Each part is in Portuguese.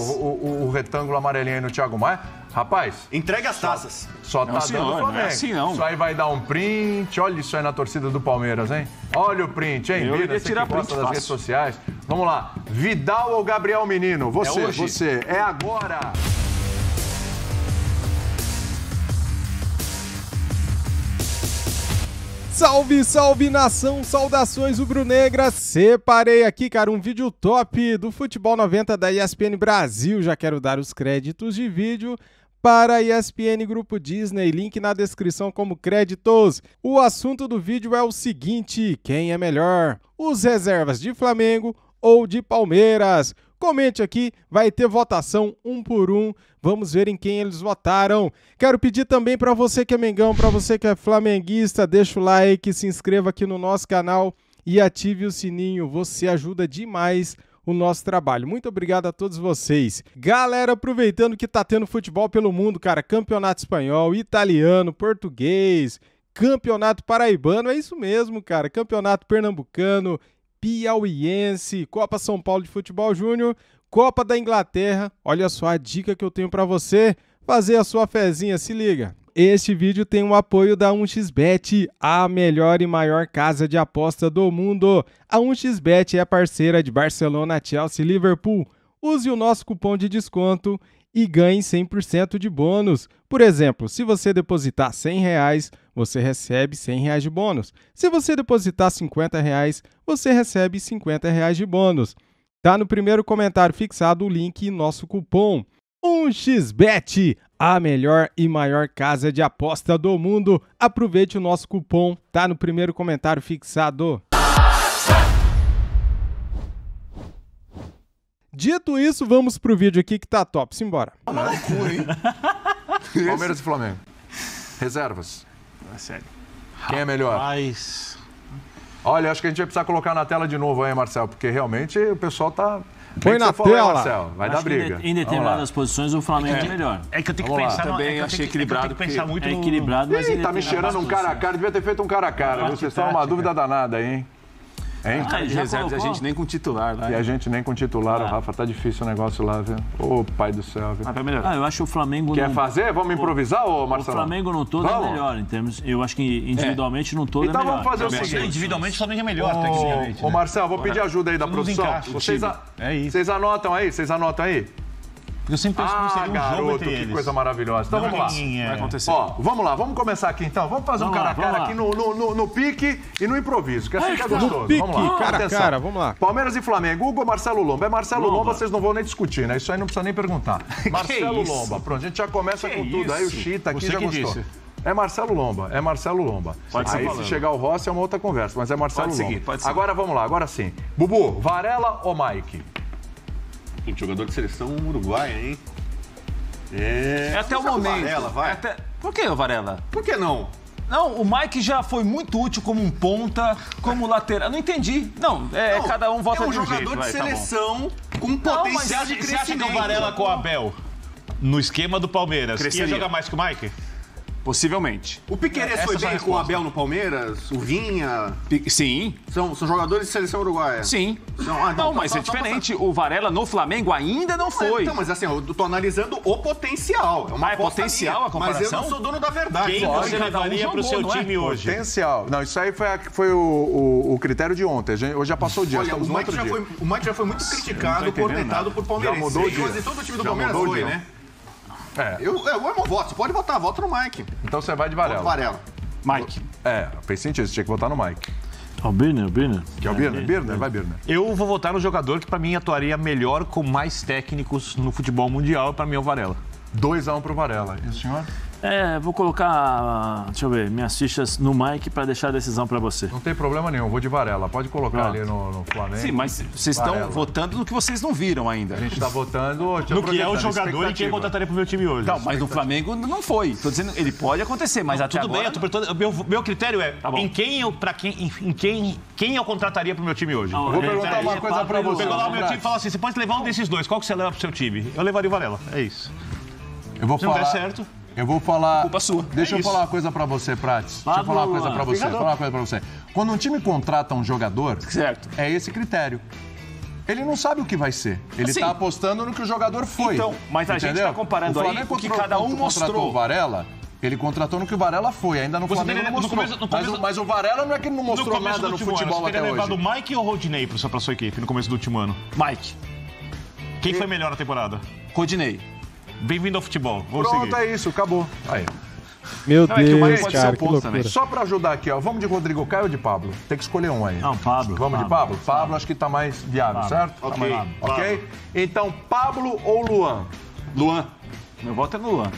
o, o, o retângulo amarelinho aí no Thiago Maia. Rapaz, Entregue as taças. só tá senhor, dando não é Flamengo. assim, não. Isso aí vai dar um print. Olha isso aí na torcida do Palmeiras, hein? Olha o print, hein? Eu você tirar que gosta print das fácil. redes sociais. Vamos lá. Vidal ou Gabriel Menino? Você, É hoje. você. É agora. Salve, salve nação, saudações rubro-negras. Separei aqui, cara, um vídeo top do Futebol 90 da ESPN Brasil. Já quero dar os créditos de vídeo para a ESPN Grupo Disney, link na descrição como créditos. O assunto do vídeo é o seguinte: quem é melhor? Os reservas de Flamengo ou de Palmeiras? Comente aqui, vai ter votação um por um. Vamos ver em quem eles votaram. Quero pedir também para você que é Mengão, para você que é flamenguista, deixa o like, se inscreva aqui no nosso canal e ative o sininho. Você ajuda demais o nosso trabalho. Muito obrigado a todos vocês. Galera, aproveitando que tá tendo futebol pelo mundo, cara, campeonato espanhol, italiano, português, campeonato paraibano, é isso mesmo, cara, campeonato pernambucano, piauiense, Copa São Paulo de Futebol Júnior, Copa da Inglaterra. Olha só a dica que eu tenho para você, fazer a sua fezinha, se liga. Este vídeo tem o apoio da 1xBet, a melhor e maior casa de aposta do mundo. A 1xBet é parceira de Barcelona, Chelsea e Liverpool. Use o nosso cupom de desconto e ganhe 100% de bônus. Por exemplo, se você depositar 100 reais, você recebe 100 reais de bônus. Se você depositar 50 reais, você recebe 50 reais de bônus. Tá no primeiro comentário fixado o link e nosso cupom. 1xBet, a melhor e maior casa de aposta do mundo. Aproveite o nosso cupom, tá no primeiro comentário fixado. Dito isso, vamos pro vídeo aqui que tá top. Simbora. Palmeiras e Flamengo. Reservas. Sério. Quem é melhor? Mas. Olha, acho que a gente vai precisar colocar na tela de novo aí, Marcel, porque realmente o pessoal tá. Põe Bem que na falou, tela. Marcel. Vai dar Acho que briga. Em determinadas posições o Flamengo é, melhor. É que eu tenho que Vamos lá. pensar. no- Também é que eu achei tenho que- equilibrado, que pensar muito É no- equilibrado, mas Ih, ele tá me cheirando um cara a cara, devia ter feito um cara a cara. Vocês estão uma tática. dúvida danada aí, hein? Hein? Ah, de reservas, a gente nem com titular lá. E a gente nem com titular, o Ah. Rafa, tá difícil o negócio lá, viu? Ô, pai do céu, viu? Mas vai melhorar. Ah, eu acho o Flamengo. Quer no- fazer? Vamos improvisar, ô O Marcelo? Flamengo no todo Vamos? é melhor, em termos. Eu acho que individualmente no todo Então é melhor. vamos fazer o seguinte. Individualmente, o Flamengo é melhor, tecnicamente. Ô, ô né? Marcelo, vou pedir ajuda aí da Nos produção. encaixa o Vocês, a- É isso. Vocês anotam aí? Vocês anotam aí? Porque eu sempre penso que Ah, seria um jogo garoto, entre que eles. coisa maravilhosa. Então Não vamos lá. quem é- Vai acontecer. Ó, vamos lá, vamos começar aqui então. Vamos fazer um Vamos cara lá, a cara aqui no, no, no- no pique e no improviso, que assim que é gostoso. pique, vamos lá. cara Atenção. cara, vamos lá. Palmeiras e Flamengo, Hugo ou Marcelo Lomba? É Marcelo Lomba. Lomba. vocês não vão nem discutir, né? Isso aí não precisa nem perguntar. Marcelo isso? Lomba. Pronto, a gente já começa Que com tudo. Aí o? Chita aqui Você já que gostou. disse. É Marcelo Lomba, é Marcelo Lomba. Pode aí se chegar o Rossi é uma outra conversa, mas é Marcelo Pode seguir, Lomba. pode seguir. Agora vamos lá, agora sim. Bubu, Varela ou Mike? Gente, jogador de seleção uruguaia, hein? É. É até o com momento. Varela, vai. É até- Por que o Varela? Por que não? Não, o Mike já foi muito útil como um ponta, como lateral. Não entendi. Não, é, Não, cada um vota é um de um jogador jeito. de vai, tá seleção com Não, mas potencial de você acha crescimento. que o Varela com o Abel, no esquema do Palmeiras, Cresceria. ia jogar mais que o Mike? Possivelmente. O Piqueires Essa foi é bem com o. Abel no Palmeiras, o Vinha. Pi- Sim, São, são jogadores de seleção uruguaia. sim. Não, ah, não, não, mas só- é só- diferente. O Varela no Flamengo ainda não foi. Então, mas assim, eu tô analisando o potencial. É uma Ah, é aposta potencial minha, a comparação? Mas eu não sou dono da verdade. Quem Lógico. você cada um levaria pro jogou, seu não é? time hoje? Potencial. Não, isso aí foi, a- foi o, o- o critério de ontem. A gente- hoje já passou o dia, Olha, o estamos no Mike, outro já dia. foi, o Mike já foi muito criticado, entendendo cornetado por Palmeiras. Já mudou o dia. Quase todo o time do Já Palmeiras mudou o foi, dia. né? É. Eu, eu amo voto. Você pode votar, vota no Mike. Então você vai de Voto Varela. Varela. Mike. É, fez sentido, você tinha que votar no Mike. O Birner, o Birner. Que é o Birner? Birner? Vai, Birner. Eu vou votar no jogador que pra mim atuaria melhor com mais técnicos no futebol mundial, pra mim é o Varela. 2x1 pro Varela. E o senhor? É, vou colocar, deixa eu ver, minhas fichas no Mike pra deixar a decisão pra você. Não tem problema nenhum, vou de Varela. Pode colocar Pronto. ali no, no Flamengo. Sim, mas vocês Varela. estão votando no que vocês não viram ainda. A gente tá votando... No que é o jogador e quem eu contrataria pro meu time hoje. Não, mas no Flamengo não foi. Tô dizendo, ele pode acontecer, mas até Tudo bem, agora... eu tô. Meu, meu critério é bom. em quem eu, pra quem, em, em quem, quem eu contrataria pro meu time hoje. Não, Vou é, perguntar peraí, uma é coisa do- você. Pegou lá o meu time e fala assim: você pode levar um desses dois, qual que você leva pro seu time? Eu levaria o Varela, é isso. Eu vou Se não falar... der certo. Eu vou falar. Culpa sua. Deixa É eu isso. falar uma coisa pra você, Prates. Deixa eu falar uma coisa pra você. Falar uma coisa pra você. Quando um time contrata um jogador, Certo. é esse critério. Ele não sabe o que vai ser. Ele Assim. tá apostando no que o jogador foi. Então, mas a gente Entendeu? tá comparando o aí o que cada um mostrou. o Varela, ele contratou no que o Varela foi. Ainda no Você Flamengo teria- não no mostrou. começo- no mas, começo- o, mas o Varela não é que ele não mostrou começo nada do no último ano, futebol você até teria levado hoje. o Mike ou o Rodinei pra sua, sua equipe no começo do último ano? Mike, Quem foi melhor na temporada? Rodinei. Bem-vindo ao futebol. Vamos Pronto, seguir. é isso, acabou. Aí. Meu Não, é que Deus, pode ser cara, o que loucura. Só pra ajudar aqui, ó. Vamos de Rodrigo Caio ou de Pablo? Tem que escolher um aí. Não, Pablo. Vamos de Pablo? Pablo acho que tá mais viável, certo? Tá Ok. mais- Ok? Então, Pablo ou Luan? Luan. Meu voto é no Luan.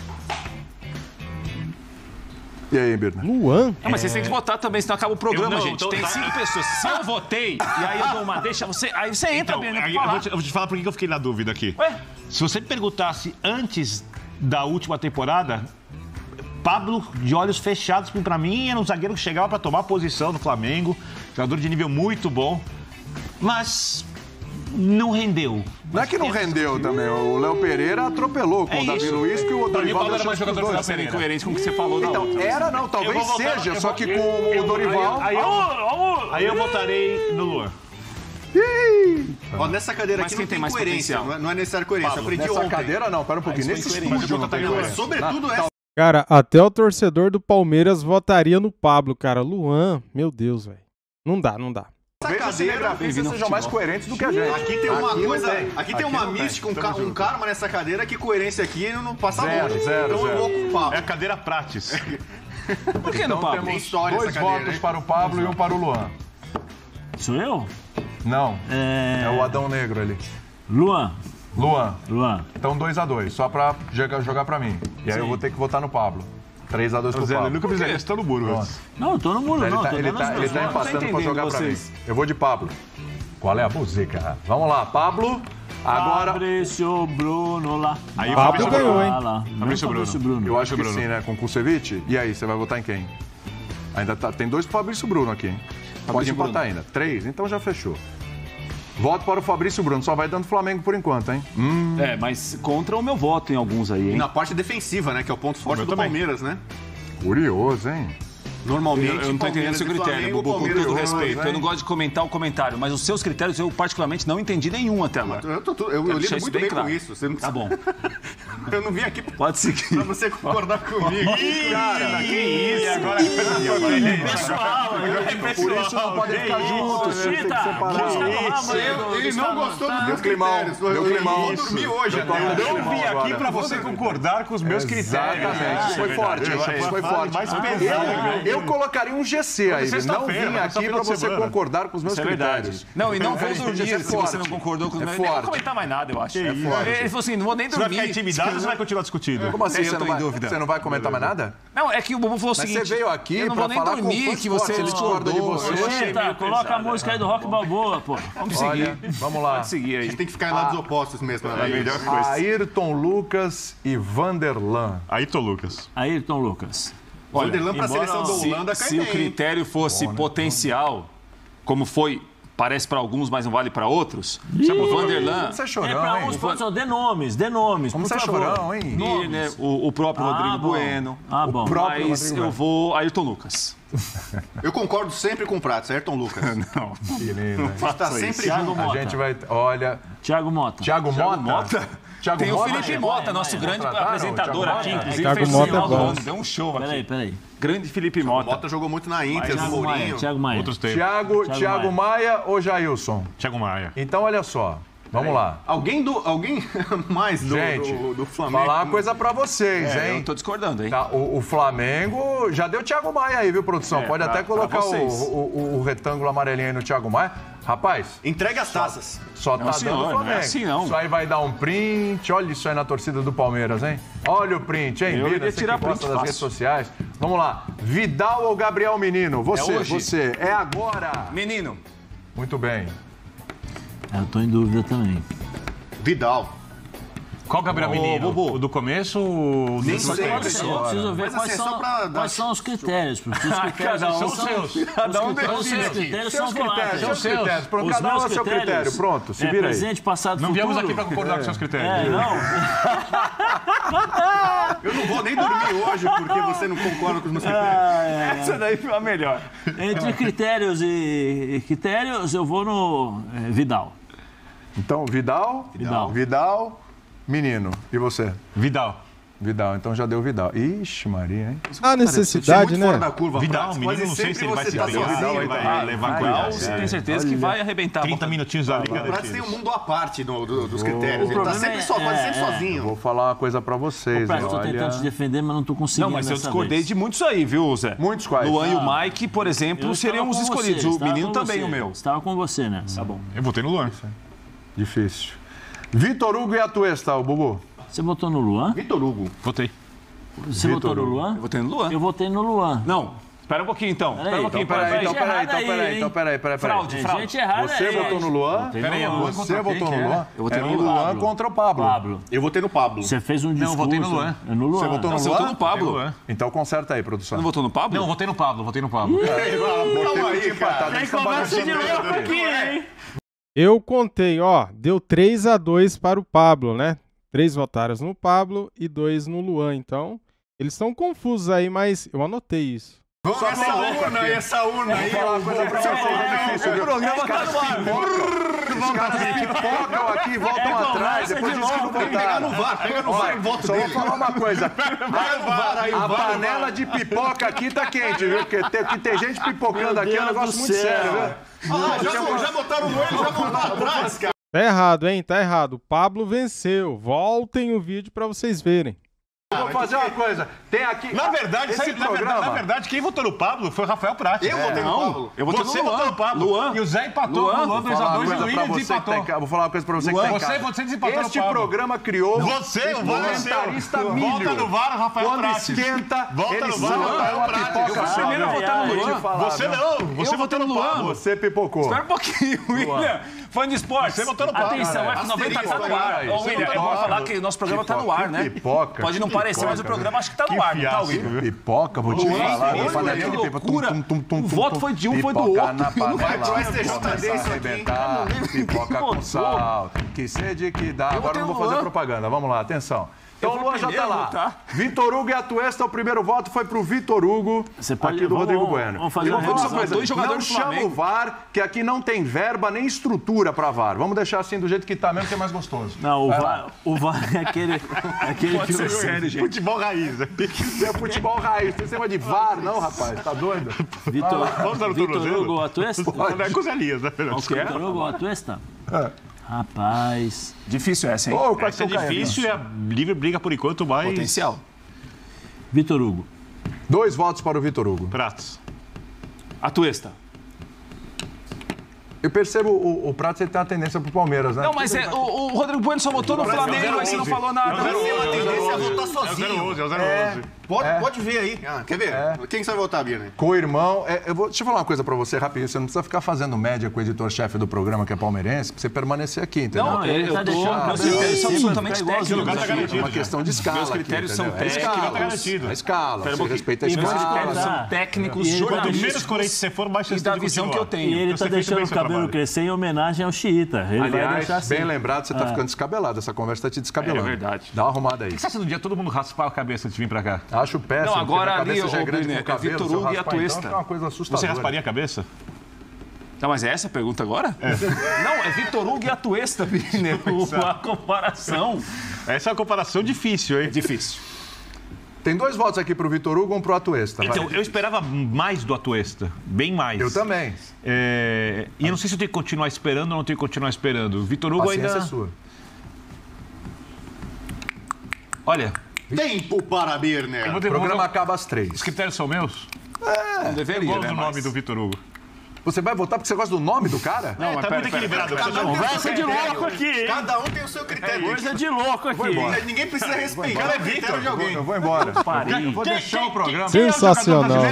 E aí, Birna? Luan? Não, mas vocês têm que votar também, senão acaba o programa, Eu não, gente. então- Tem cinco pessoas. Se eu votei, e aí eu dou uma deixa, você, aí você entra, Então, Birna, eu, vou te, eu vou te falar por que eu fiquei na dúvida aqui. Ué? Se você me perguntasse antes da última temporada, Pablo, de olhos fechados, pra mim, era um zagueiro que chegava pra tomar posição no Flamengo, jogador de nível muito bom, mas não rendeu. Não é que não rendeu também. O Léo Pereira atropelou com É o Davi isso. Luiz, que o Dorival o Pablo era deixou mais jogador que o Pereira. incoerente com o que você falou da Então, outra. era não, talvez vou votar- seja, só que eu- com o eu- Dorival... Aí, eu, aí eu votarei no Luan. Ó, nessa cadeira Mas aqui quem não tem tem mais coerência. potencial? Não é, não é necessário coerência. Aprendi Nessa ontem. cadeira não, pera um pouquinho. Mas Nesse estúdio não tem coerência. Sobretudo essa. Cara, até o torcedor do Palmeiras votaria no Pablo, cara. Luan, meu Deus, velho. Não dá, não dá. Talvez os cadeira, cinegrafistas bem-vindo ao sejam mais coerentes do que a gente. Aqui tem uma Aqui não coisa. tem. Aqui tem uma não tem. mística, um, ca- um karma nessa cadeira que coerência aqui não, não passa Zero, longe. zero, então zero. eu vou ocupar. É a cadeira Prates. Por que no Então Pablo? Tem história dois cadeira, votos né? para o Pablo e um para o Luan. Sou eu? Não, É... é o Adão Negro ali. Luan. Luan. Luan. Então 2x2, só pra jogar, jogar pra mim. E aí eu vou ter que votar no Pablo. 3x2 pro Pablo. nunca fez isso, tá no muro. Não, eu tô no muro, Ele não. tá, tô ele tá, ele tá empatando pra jogar pra mim. vocês. Eu vou de Pablo. Qual é a música? Vamos lá, Pablo. Agora, Fabrício Bruno lá. Aí o Pablo Fabrício ganhou, hein? Fabrício Bruno. Bruno. eu acho que Bruno. sim, né? Com Kusevich. E aí, você vai votar em quem? Ainda tá, tem dois Fabrício Bruno aqui, hein? Pode Fabrício empatar Bruno. ainda. Três, então já fechou. Voto para o Fabrício Bruno. Só vai dando Flamengo por enquanto, hein? Hum, É, mas contra o meu voto em alguns aí, E hein? na parte defensiva, né? Que é o ponto forte Eu do também. Palmeiras, né? curioso, hein? Normalmente. Eu, eu não tô entendendo seu e critério, Flamengo, Bubu, com todo e respeito. Eu não gosto de comentar o comentário, mas os seus critérios eu particularmente não entendi nenhum até agora. Eu, tô- eu, eu Quero lido muito bem bem claro. com isso. Você não Tá bom, Eu não vim aqui pra pode seguir. você concordar comigo. Cara, Que isso? Agora Pessoal, eu- por isso não podem ficar juntos, né? tem que Chita, separar. música do Rama, Eu- Ele não gostou dos meus climão, critérios. Eu- deu eu- climão. Eu vou dormir hoje Deu até. climão. Eu vim aqui Agora. pra você concordar com os meus critérios. Exatamente. Isso foi forte? Isso foi forte. Mais pesado. Eu, eu colocaria um GC aí. Não vim aqui pra você concordar com os meus Isso é critérios. Não, e não vou Isso é dormir se você não concordou com os É meus. Nem vou comentar mais nada, eu acho. É forte. Ele falou assim: não vou nem dormir. Ou você vai continuar discutindo? Como assim? Eu Você tô não, em vai, dúvida. você não vai comentar mais nada? Não, é que o Bubu falou o Mas seguinte: você veio aqui eu não pra vou nem dormir que você ele discorda de discordou. você. Chita, meio coloca a música aí né? do Rock Balboa, pô. Vamos Olha, seguir. vamos lá. Pode seguir A aí. gente tem que ficar em lados opostos mesmo. né? melhor coisa. Ayrton Lucas e Vanderlan. Tô, Lucas. Ayrton Lucas. Olha, Vanderlan pra embora- seleção da Se, Holanda cai se o bem, hein? critério fosse potencial, como foi, parece pra alguns, mas não vale pra outros, o Vanderlan Você é É chorão, pra hein? uns, pode ser, dê nomes, dê nomes, Como você é chorão, hein? e né, o, o próprio Ah, Rodrigo bom. Bueno. Ah, bom. próprio Mas Rodrigo eu Bueno. vou Ayrton Lucas. Eu concordo sempre com o Prato, Ayrton Lucas. Não. Que lindo, hein? A gente tá sempre Thiago junto. A gente vai. Olha. Thiago Mota. Thiago Mota. Mota? Thiago Tem o Felipe? Mota, nosso grande apresentador aqui, inclusive Thiago fez Mota final é do bom. ano, deu um show Peraí, aqui. peraí. Grande Felipe Mota. Mota jogou muito na Inter, no Thiago Maia, Mourinho. Thiago Maia. Outros tempos. Thiago, Thiago Thiago Maia ou Jailson? Thiago Maia. Então, olha só. Vamos lá. Alguém do. Alguém mais do, Gente, do, do Flamengo. falar uma coisa pra vocês, É, eu hein? não tô discordando, hein? Tá, o, o Flamengo já deu Thiago Maia aí, viu, produção? É, Pode pra- até colocar o- o- o retângulo amarelinho aí no Thiago Maia. Rapaz, Entregue as taças. só Não, tá senhor, dando não é Flamengo. assim, não. Isso aí vai dar um print. Olha isso aí na torcida do Palmeiras, hein? Olha o print, hein? Eu você tirar print das fácil. redes sociais. Vamos lá. Vidal ou Gabriel Menino? Você, É hoje? você. É agora. Menino, Muito bem. Eu tô em dúvida também. Vidal. Qual Gabriel Menino? O do começo ou Nem do sei. Eu preciso ver Mas, quais, assim, é são, dar- quais são os critérios. Porque os critérios Cada um são, são são, seus. Cada um os critérios, aqui. critérios Seus são critérios, voláteis. seus critérios. Pronto, Os cada um é o seu critérios critério. Pronto, se é vira aí. presente, passado, Não futuro. viemos aqui pra concordar com seus É, critérios. não. Eu não vou nem dormir hoje porque você não concorda com os meus critérios. essa daí foi a melhor. Entre critérios e critérios, eu vou no é, Vidal. Então, Vidal? Vidal. Vidal, menino. E você? Vidal. Vidal, então já deu Vidal. Ixi, Maria, hein? A necessidade, né? da curva, Vidal, menino, não sei sempre se ele vai se tá pegar, sozinho, vai, vai. levar Vidal, você tem certeza que vai arrebentar. 30 minutinhos da Liga O Prats tem um mundo à parte no- do- dos critérios. Ele tá problema sempre, é- quase é, sempre é. sozinho. Vou falar uma coisa pra vocês. Prats, tô olha... tentando te defender, mas não tô conseguindo. Não, mas eu discordei vez. de muitos aí, viu, Zé? Muitos quais? Luan e Ah. o Mike, por exemplo, Eu seriam os escolhidos. o menino também, o meu. Estava com você nessa. Tá bom. Eu votei no Luan. Difícil. Vitor Hugo e Atuesta, o Bubu. Você votou no Luan? Vitor Hugo. Votei. Você Vitor votou no Hugo. Luan? Eu votei no Luan. Eu votei no Luan. Não, espera um pouquinho então. Espera um pouquinho. Então, peraí, peraí, então, peraí, então, peraí, então, peraí, peraí, peraí. Fraude, fraude. gente errada Você aí. votou no Luan? Peraí, é Você votou no é? Luan? Eu votei Era no Luan contra o Pablo. Pablo. Eu votei no Pablo. Você fez um eu discurso. votei no Luan. É no Luan. Você votou no Você Luan? votou no Pablo? Então conserta aí, produção. Não votou no Pablo? Não, votei no Pablo, votei no Pablo. Calma aí, cara. Tem conversa de louco aqui, hein? Eu contei, ó, deu 3 a 2 para o Pablo, né? Três votaram no Pablo e dois no Luan, então eles estão confusos aí, mas eu anotei isso. Vamos essa urna aí, essa urna aí. falar uma coisa pra vocês, difícil, viu? O programa tá no ar. Os caras pipocam aqui e voltam atrás, depois diz que não Tem que pegar no. VAR, pega no VAR e volta Só vou dele. falar uma coisa. Pega no VAR aí, o A o panela de pipoca aqui tá quente, viu? Porque tem, que tem gente pipocando aqui, é um negócio muito sério, viu? Ah, já, já botaram no olho, já vão lá atrás, cara. Tá errado, hein? Tá errado. O Pablo venceu. Voltem o vídeo pra vocês verem. Eu Vou fazer uma coisa. Tem aqui. Na verdade, esse sabe, na programa. verdade, na verdade, quem votou no Pablo foi o Rafael Prati. Eu votei no Pablo. Eu votei Você no votou Luan. no Pablo. Luan. E o Zé empatou. Luan. O Luan Vou falar uma 2x2 e o você que tá casa. Vou falar uma coisa pra você que Luan, tá em você- casa. você desempatou no Este Pablo. programa criou Você, um você, comentarista Volta milho. no VAR, Rafael Quando Prati. esquenta, Volta no VAR, Rafael Prati. Eu só, primeiro votar no Vou Luan. Você não, você Eu votou no no. Luan. Você pipocou. Espera um pouquinho, William. Fã de esporte. Você votou no Pablo. Atenção, cara. F90 tá no ar. Você William, é bom tá- falar que o nosso programa tá no ar, né? Pipoca. Pode não que parecer, mas o programa acho que tá no ar, não tá, viu? Pipoca, vou te falar. Falar aqui que loucura. O voto foi de um, foi do outro. na vai pro STJD isso aqui. Pipoca com sal. Que sede que dá. Agora eu não vou fazer propaganda. Vamos lá, atenção. Então o Luan já tá primeiro, lá. tá? Vitor Hugo e Atuesta, o primeiro voto foi pro Vitor Hugo, Você pode- aqui do vamos- Rodrigo vamos- Bueno. vamos fazer E uma falar coisa, Dois jogadores Não chama o. VAR, que aqui não tem verba nem estrutura pra VAR. Vamos deixar assim do jeito que tá mesmo, que é mais gostoso. Não, o VAR, o VAR é aquele, é aquele que ser você... sério, gente. Futebol raiz. Isso é futebol raiz. Tem cima de VAR, não, rapaz? Tá doido? Vitor, Vamos dar no Vitor? Hugo Atuesta? Não é com o Zé Elias, né? Vitor Hugo Atuesta? Rapaz... Difícil essa, hein? Quase Essa é difícil e a livre briga por enquanto mais Potencial. Vitor Hugo. Dois votos para o Vitor Hugo. pratos. A Tuesta. Eu percebo o, o Prato ele tem uma tendência pro Palmeiras, né? Não, mas é, o, o Rodrigo Bueno só votou no Flamengo, aí você não falou nada. Tem uma tendência a votar sozinho. É o 011, é o 011. Pode, pode ver aí. Ah, quer ver? Quem que você vai votar, Birne? Co-irmão. É, eu vou, deixa eu falar uma coisa pra você rapidinho. Você não precisa ficar fazendo média com o editor-chefe do programa, que é palmeirense, pra você permanecer aqui, entendeu? Não, ele tá deixando Meus critérios são absolutamente técnicos. lugar tá garantido. É uma questão de escala. Meus critérios aqui, são? É técnicos. escala. garantido. É escala. Você respeita a E meus escala. critérios Tá. são técnicos, tá Quanto jornalistas menos coerente você for, mais chance da de visão que eu tenho. E ele Você tá deixando o cabelo crescer em homenagem ao Xiita. Ele vai Aliás, deixar assim. bem lembrado, você tá ficando descabelado. Essa conversa tá te descabelando. É verdade. Dá uma arrumada aí. Você acha que no dia todo mundo raspar a cabeça antes de vir pra cá? Acho péssimo. Não, agora ali, já é grande Birner, com é cabelo, Vitor Hugo e raspar, Atuesta. Então, é uma coisa assustadora. Você rasparia a cabeça? Não, mas é essa a pergunta agora? Não, é Vitor Hugo e a Tuesta, Birner. Uma comparação. Essa é uma comparação difícil, hein? Difícil. Tem dois votos aqui pro Vitor Hugo, um pro Atuesta. vai. Então, eu esperava mais do Atuesta. Bem mais. Eu também. É, E eu não sei se eu tenho que continuar esperando ou não tenho que continuar esperando. O Vitor Hugo Paciência ainda. é sua. Olha, Tempo para Birner. vou O programa acaba às três. Os critérios são meus? Não Eu deveria, né? do nome mas- do Vitor Hugo. Você vai votar porque você gosta do nome do cara? Não, mas tá pera, muito pera, equilibrado. Cada um tem o Conversa seu de critério. louco aqui, hein? Cada um tem o seu critério. Coisa de louco aqui. Ninguém- Ninguém precisa respeitar o critério de alguém. Eu vou embora. Eu vou deixar o programa. Sensacional.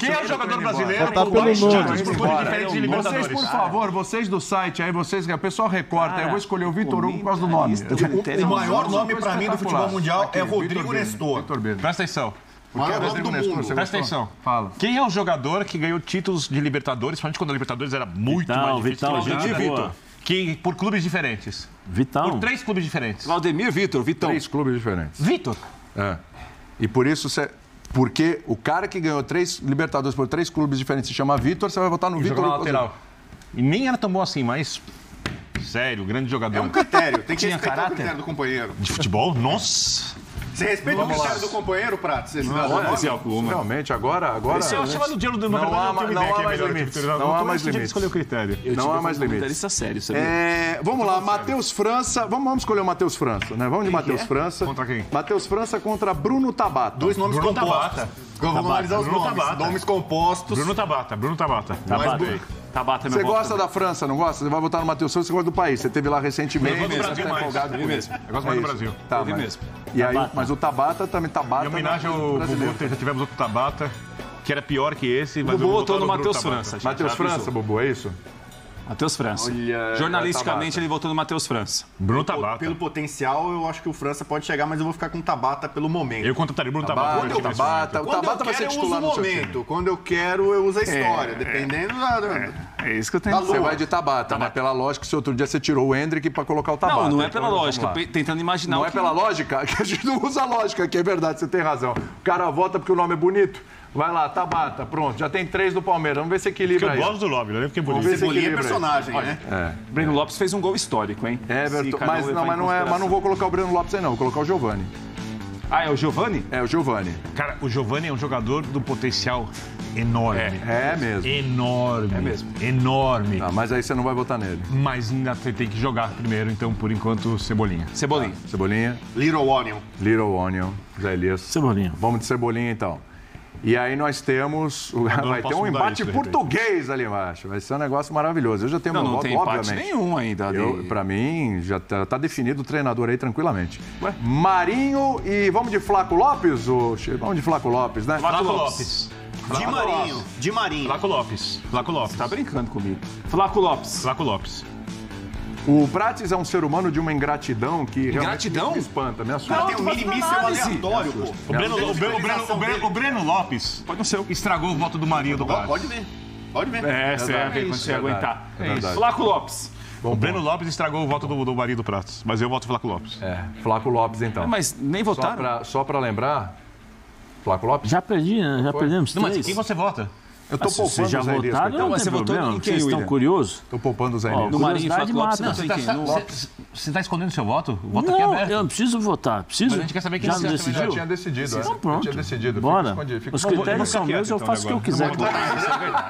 Quem é o jogador brasileiro? Votar com pelo de Vocês, por favor, vocês do site aí, vocês, o pessoal recorta, eu vou escolher o Vitor Hugo por causa do nome. O maior nome pra mim do futebol mundial é Rodrigo Nestor. Presta atenção. Maior Rodrigo do Nestor, mundo. você Presta gostou? atenção. Fala. Quem é o jogador que ganhou títulos de Libertadores, principalmente quando a Libertadores era muito Vital, mais difícil Vital, gente dia, boa. Que por clubes diferentes. Vital. Por três clubes diferentes. Valdemir, Vitor, Vitão. Três clubes diferentes. Vitor. É. E por isso você. Porque o cara que ganhou três Libertadores por três clubes diferentes se chama Vitor, você vai votar no Vitor Vitor lateral. E nem era tão bom assim, mas sério, grande jogador. É um critério, tem que Tinha respeitar caráter? o critério do companheiro. De futebol? Nossa! Você respeita o critério do companheiro, Prato? Você Olha, Esse é o Luma. realmente, agora... agora Esse é o chamado dinheiro do Não há ma- não há mais limites. Não há mais limites. escolher o critério. Não há mais limites. comentarista sério, sabia? É, vamos lá, Matheus França. Vamos, vamos escolher o Matheus França, né? Vamos de Matheus França. Contra quem? Matheus França contra Bruno Tabata. Dois nomes Bruno compostos. Tabata. Vamos analisar os Bruno nomes. Tabata. Nomes compostos. Bruno Tabata, Bruno Tabata. Tabata. Tabata é meu Você gosta também. da França, não gosta? Você vai votar no Matheus França, você gosta do país. Você teve lá recentemente. Eu gosto do você Brasil tá mais. Eu gosto É mais do. Brasil. Tá, Ele mas, mesmo. E aí, Tabata. mas o Tabata também Tabata. Em homenagem ao. Bubu, já tivemos outro Tabata, que era pior que esse, mas Bubu votou no Matheus. França. Matheus França. Bubu, é isso? Matheus França. Olha, Jornalisticamente, Tabata. ele votou no Matheus França. Bruno Pelo- Tabata. Pelo potencial, eu acho que o França pode chegar, mas eu vou ficar com o Tabata pelo momento. Eu contrataria Bruno Tabata. Tabata, Tabata. momento. O Quando Tabata eu vai ser titular uso o no momento. Quando eu quero, eu uso a história. Dependendo da... da- É isso que eu tenho que Você vai de Tabata, mas pela lógica, se outro dia você tirou o Hendrick pra colocar o Tabata. Não, não é Então, pela vamos lógica. Tentando imaginar Não o é pela lógica? Que a gente não usa lógica, que é verdade, você tem razão. O cara vota porque o nome é bonito. Vai lá, Tabata, pronto, já tem três do Palmeiras. Vamos ver se equilibra eu aí. gosto do Lobby, né? Porque é bonito. ver se Cebolinha é equilibra aí. personagem, né? Breno Lopes fez um gol histórico, hein? É, um mas, não, mas, não é, mas não vou colocar o Breno Lopes aí, não. Vou colocar o Giovani. Ah, é o Giovani? É, o Giovani. Cara, o Giovani é um jogador do potencial enorme. É mesmo. Enorme. É mesmo. Enorme. Ah, mas aí você não vai votar nele. Mas ainda tem tem que jogar primeiro, então, por enquanto, Cebolinha. Cebolinha. Cebolinha, Little Onion. Little Onion, Zé Elias. Cebolinha. Vamos de Cebolinha, então. E aí nós temos. o- Vai ter um embate isso, de português ali embaixo. Vai ser um negócio maravilhoso. Eu já tenho Não, meu não voto, tem empate obviamente. nenhum ainda. Ali. pra mim, já tá, tá definido o treinador aí tranquilamente. Marinho e vamos de Flaco Lopes? Che? Vamos de Flaco Lopes, né? Flaco Lopes. Lopes. De Marinho. De Marinho. Flaco Lopes. Flaco Lopes. Tá brincando comigo. Flaco Lopes. Flaco Lopes. O Prates é um ser humano de uma ingratidão que realmente Ingratidão? me espanta, me O assusta. cara tem um mini míssel análise. aleatório, pô. O Breno, o, Breno, o, Breno, o, Breno, o Breno Lopes Pode não ser estragou o voto do Marinho do Vasco. Pode ver. Pode ver. É, você vai ver quando isso, você é aguentar. é verdade. Flaco Lopes. O Breno Lopes estragou o voto do, do Marinho do Pratos. Mas eu voto Flaco Lopes. É, Flaco Lopes, então. Mas nem Só votaram. pra, só pra lembrar, Flaco Lopes? Já perdi, né? Já perdemos Não, mas quem você vota? Eu Ah, vocês poupando já o Zé Elias, não mas tem você votou problema. em quem, Vocês estão curiosos? Tô poupando o Zé Elias. Do Marinho Flaco Lopes, mata. você Você votou em tá, quem? No Lopes? você- você tá escondendo seu voto? O voto aqui é Não, aberto. eu não preciso votar. Preciso. Mas a gente quer saber quem Já você decidiu? Já tinha decidido, é. Então Já pronto. tinha decidido. Bora. Os critérios são meus, eu então, faço o que eu quiser Não com eles.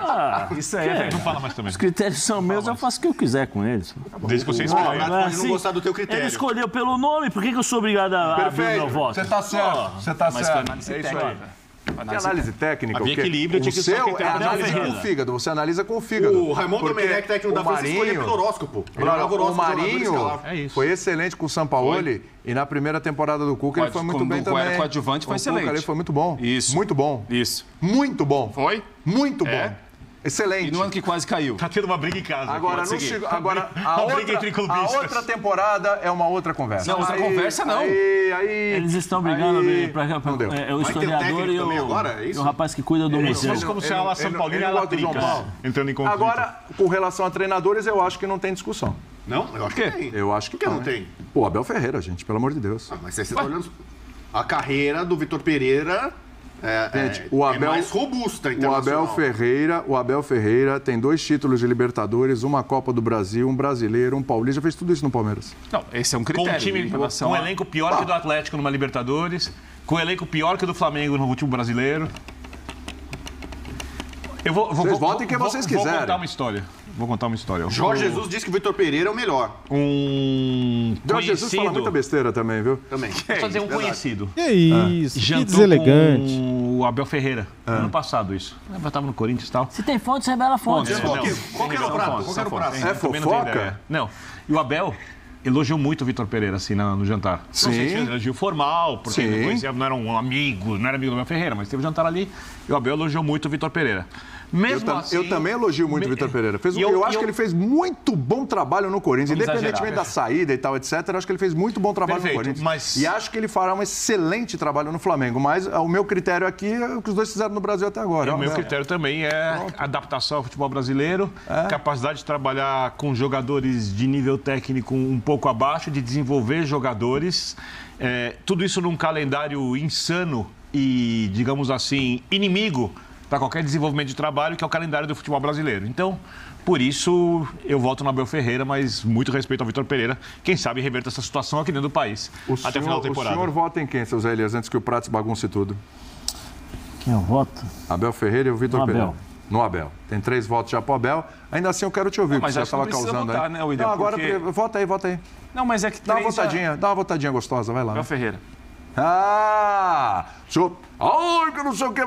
Ah, Isso aí é Não fala mais também. Os critérios são meus, eu faço o que eu quiser com eles. Desde que você escolha. Não é pode não assim? gostar do teu Ele critério. escolheu pelo nome, por que, que eu sou obrigado a abrir meu voto? Você tá certo. Você tá Mas foi certo. É isso aí. Técnica. Que análise técnica. Havia o quê? equilíbrio, o tinha que seu é análise com o fígado. Você analisa com o fígado. O Raimundo Domenech, técnico da o França, escolheu Marinho, pelo horóscopo. Ele olhava o Marinho. É foi excelente com o Sampaoli e na primeira temporada do Cuca ele foi muito bem o também. era coadjuvante, foi O Cuca excelente. ali foi muito bom. Isso. Muito bom. Isso. Muito bom. Foi? Muito É. bom. Excelente. E no ano que quase caiu. Tá tendo uma briga em casa. Agora, seguir. seg- agora a, outra, a outra temporada é uma outra conversa. Não, outra conversa não. Aí, aí, Eles estão brigando aí, pra, pra, não é, o historiador e o, agora, é e o rapaz que cuida do museu. Mas como se a não- São ele não- Paulina ele e não a gosta do João Latricas Paulo. entrando em conflito. Agora, com relação a treinadores, eu acho que não tem discussão. Não, eu acho que tem. Eu acho que Por que não tem? Pô, Abel Ferreira, gente, pelo amor de Deus. Ah, mas você está olhando... A carreira do Vitor Pereira é, Gente, é- o é Abel- mais robusta O. Abel Ferreira, o Abel Ferreira tem dois títulos de Libertadores, uma Copa do Brasil, um brasileiro, um paulista, fez tudo isso no Palmeiras. Não, esse é um com critério. um time com relação um elenco pior que o do Atlético numa Libertadores, com um elenco pior que o do Flamengo no último brasileiro. Eu vou, vou, Vocês vou- votem quem vou- vocês Vou quiserem. contar uma história. Vou contar uma história. Jorge Jesus disse que o Vitor Pereira é o melhor. Um Jorge Jesus fala muita conhecido. besteira também, viu? Também. Vou só dizer um conhecido. Que isso, que Jantou deselegante. com o Abel Ferreira. Ano passado isso. Eu tava no Corinthians e tal. Se tem fontes, revela fontes. Fontes. Qual Não, que, qual que era o prato? Qual era o prato? É não fofoca? ideia. Não. E o Abel elogiou muito o Vitor Pereira, assim, na- no jantar. Não sei Sim. se elogio formal, porque Sim. não, conhecia, não era um amigo, não era amigo do Abel Ferreira, mas teve um jantar ali e o Abel elogiou muito o Vitor Pereira. Eu, Mesmo tam- assim... eu também elogio muito o Vitor Pereira. Fez, eu, eu- acho e que eu- ele fez muito bom trabalho no Corinthians, Vamos independentemente exagerar. da saída e tal, etc. Eu acho que ele fez muito bom trabalho Perfeito, no Corinthians. mas- E acho que ele fará um excelente trabalho no Flamengo. Mas ah, o meu critério aqui é o que os dois fizeram no Brasil até agora. E o meu É. critério também é adaptação ao futebol brasileiro, É. capacidade de trabalhar com jogadores de nível técnico um pouco abaixo, de desenvolver jogadores. É, tudo isso num calendário insano e, digamos assim, inimigo para qualquer desenvolvimento de trabalho, que é o calendário do futebol brasileiro. Então, por isso, eu voto no Abel Ferreira, mas muito respeito ao Vitor Pereira. Quem sabe reverta essa situação aqui dentro do país, O até senhor, o final da o temporada. senhor vota em quem, seus Elias, antes que o Pratos bagunce tudo? Quem eu voto? Abel Ferreira e o Vitor No Abel. Pereira. No Abel. Tem três votos já pro Abel. Ainda assim, eu quero te ouvir, Não, porque mas você estava causando votar, aí. né, William, Não, agora, porque- vota aí, vota aí. Não, mas é que Dá uma três já- votadinha, dá uma votadinha gostosa, vai lá. Abel Ferreira. Ah! Senhor... Ai, que não sei o que...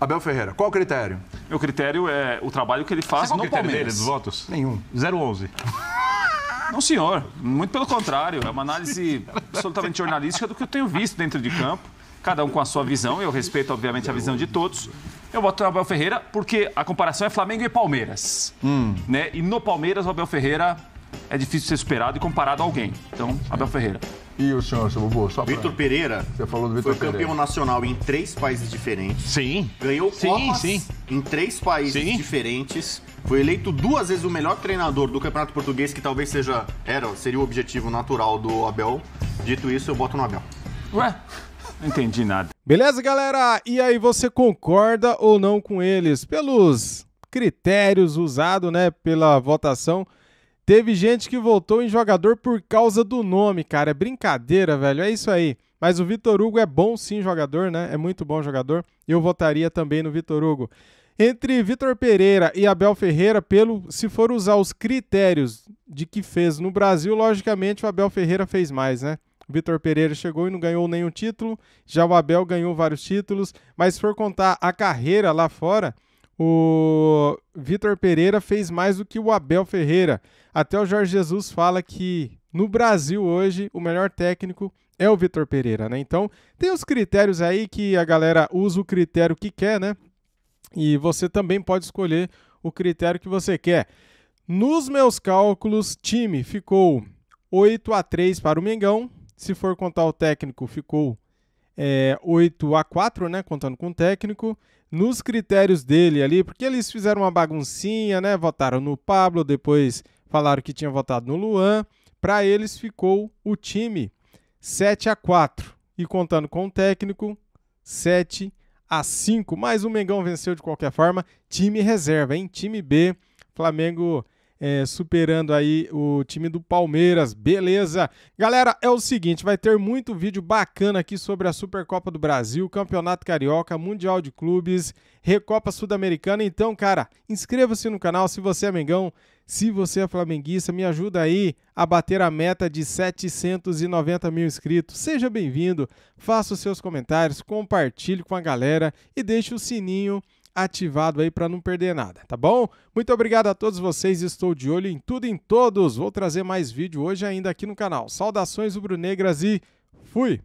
Abel Ferreira, qual o critério? Meu critério é o trabalho que ele faz no critério dele, Palmeiras. dos votos? Nenhum. 011. Não, senhor. Muito pelo contrário. É uma análise absolutamente jornalística do que eu tenho visto dentro de campo. Cada um com a sua visão. Eu respeito, obviamente, a visão de todos. Eu voto no Abel Ferreira porque a comparação é Flamengo e Palmeiras. Né? E no Palmeiras, o Abel Ferreira é difícil ser superado e comparado a alguém. Então, Abel Ferreira. E o senhor, seu Bubu? Só pra... Vitor Pereira Você falou do Vitor foi campeão Pereira. nacional em três países diferentes. Sim. Ganhou Sim, Copas sim. em três países Sim. diferentes. Foi eleito duas vezes o melhor treinador do Campeonato Português, que talvez seja era, seria o objetivo natural do Abel. Dito isso, eu boto no Abel. Ué? Não entendi nada. Beleza, galera? E aí, você concorda ou não com eles? Pelos critérios usados, né, pela votação, teve gente que votou em jogador por causa do nome, cara. É brincadeira, velho. É isso aí. Mas o Vitor Hugo é bom sim jogador, né? É muito bom jogador. Eu votaria também no Vitor Hugo. Entre Vitor Pereira e Abel Ferreira, pelo se for usar os critérios de que fez no Brasil, logicamente o Abel Ferreira fez mais, né? Vitor Pereira chegou e não ganhou nenhum título, já o Abel ganhou vários títulos, mas se for contar a carreira lá fora, o Vitor Pereira fez mais do que o Abel Ferreira. Até o Jorge Jesus fala que no Brasil hoje o melhor técnico é o Vitor Pereira, né? Então, tem os critérios aí que a galera usa o critério que quer, né? E você também pode escolher o critério que você quer. Nos meus cálculos, time ficou 8 a 3 para o Mengão. Se for contar o técnico, ficou é, 8 a 4, né? Contando com o técnico. Nos critérios dele ali, porque eles fizeram uma baguncinha, né? Votaram no Pablo, depois falaram que tinha votado no Luan. Para eles ficou o time 7 a 4 e contando com o técnico 7 a 5, mas o Mengão venceu de qualquer forma. Time reserva, hein? Time B, Flamengo é, superando aí o time do Palmeiras, beleza? Galera, é o seguinte, vai ter muito vídeo bacana aqui sobre a Supercopa do Brasil, Campeonato Carioca, Mundial de Clubes, Recopa Sul-Americana. Então, cara, inscreva-se no canal se você é Mengão, se você é flamenguista, me ajuda aí a bater a meta de 790 mil inscritos. Seja bem-vindo, faça os seus comentários, compartilhe com a galera e deixe o sininho ativado aí para não perder nada, tá bom? Muito obrigado a todos vocês, estou de olho em tudo e em todos. Vou trazer mais vídeo hoje ainda aqui no canal. Saudações rubro-negras e fui!